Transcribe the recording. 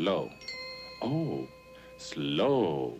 Slow. Oh, slow.